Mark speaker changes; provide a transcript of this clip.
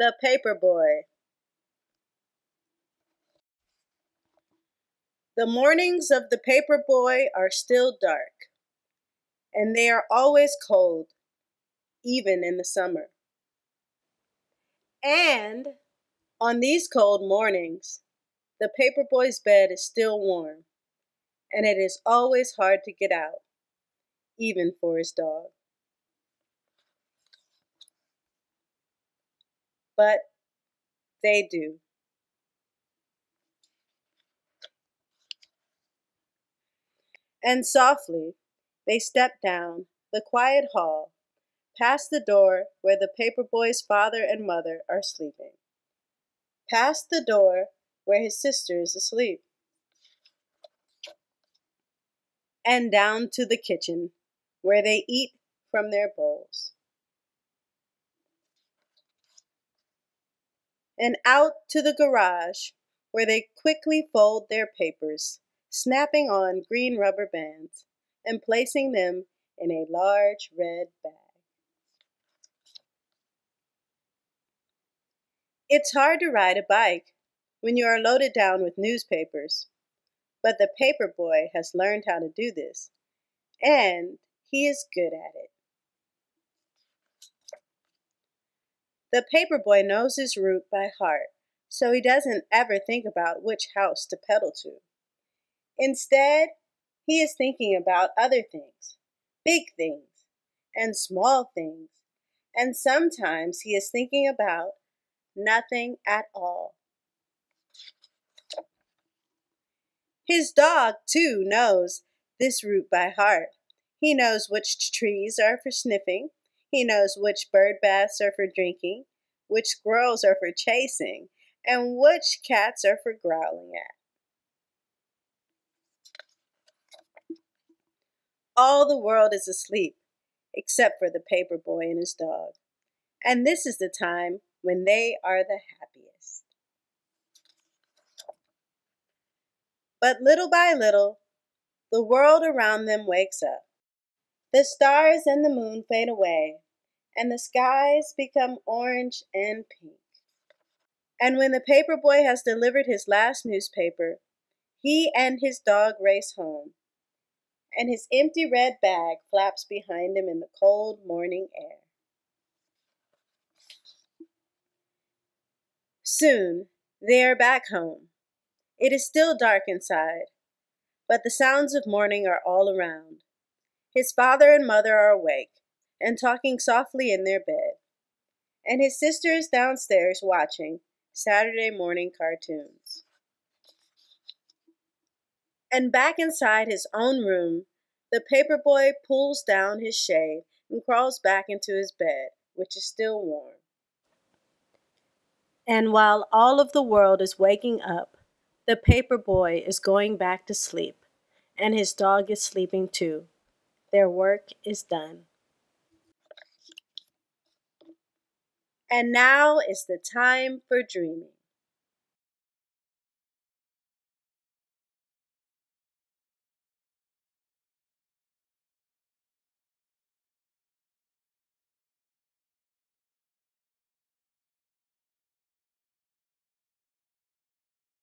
Speaker 1: The Paper Boy. The mornings of the paper boy are still dark, and they are always cold, even in the summer. And on these cold mornings, the paper boy's bed is still warm, and it is always hard to get out, even for his dog. But they do. And softly they step down the quiet hall, past the door where the paper boy's father and mother are sleeping, past the door where his sister is asleep, and down to the kitchen where they eat from their bowls. And out to the garage, where they quickly fold their papers, snapping on green rubber bands and placing them in a large red bag. It's hard to ride a bike when you are loaded down with newspapers, but the paper boy has learned how to do this, and he is good at it. The paper boy knows his route by heart, so he doesn't ever think about which house to pedal to. Instead, he is thinking about other things, big things, and small things, and sometimes he is thinking about nothing at all. His dog, too, knows this route by heart. He knows which trees are for sniffing he knows which bird baths are for drinking, which squirrels are for chasing, and which cats are for growling at. All the world is asleep, except for the paper boy and his dog. And this is the time when they are the happiest. But little by little, the world around them wakes up. The stars and the moon fade away, and the skies become orange and pink. And when the paper boy has delivered his last newspaper, he and his dog race home, and his empty red bag flaps behind him in the cold morning air. Soon they are back home. It is still dark inside, but the sounds of morning are all around. His father and mother are awake and talking softly in their bed, and his sister is downstairs watching Saturday morning cartoons. And back inside his own room, the paper boy pulls down his shade and crawls back into his bed, which is still warm. And while all of the world is waking up, the paper boy is going back to sleep, and his dog is sleeping too. Their work is done. And now is the time for dreaming.